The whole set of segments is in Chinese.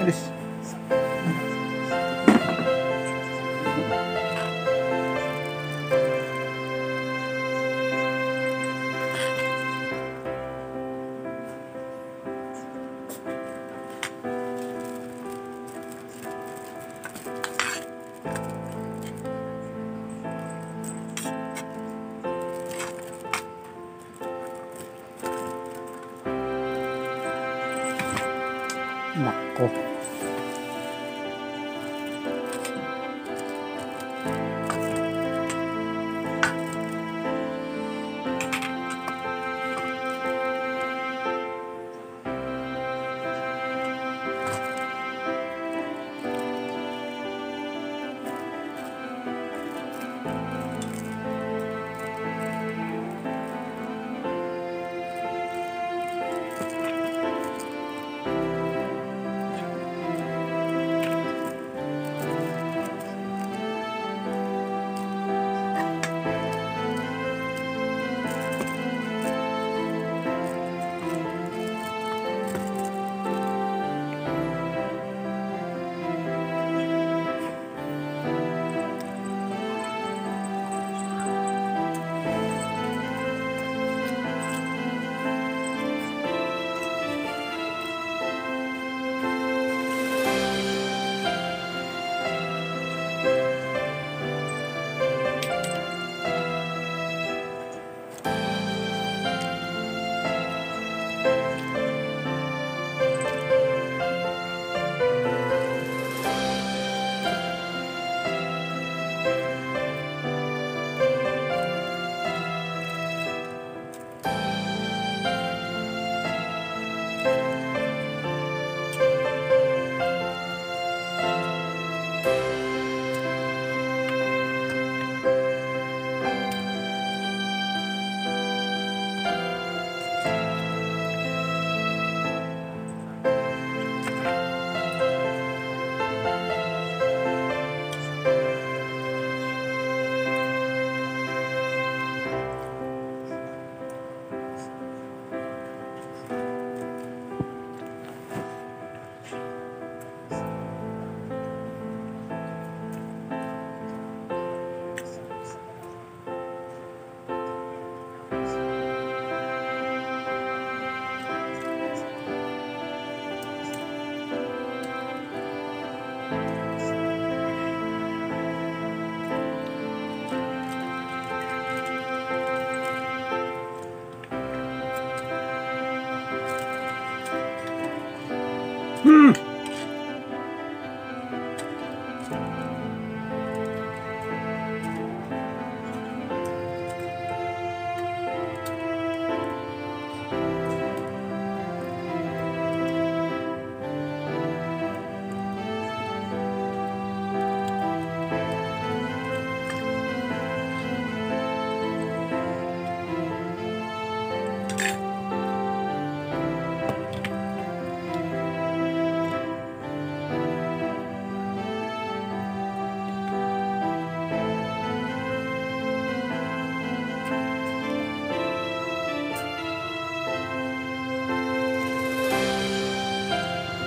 Peace.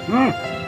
嗯。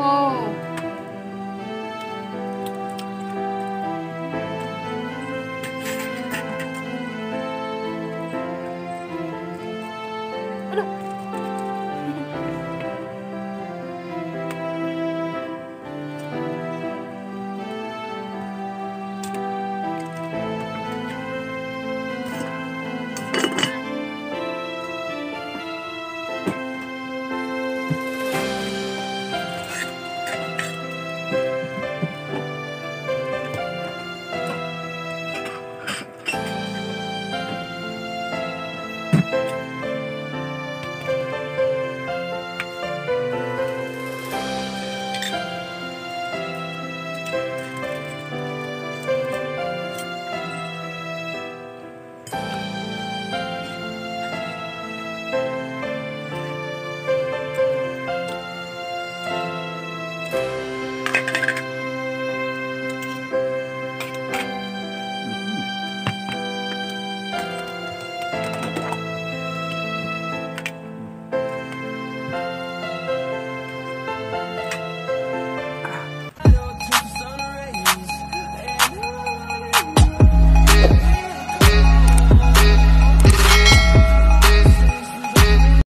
哦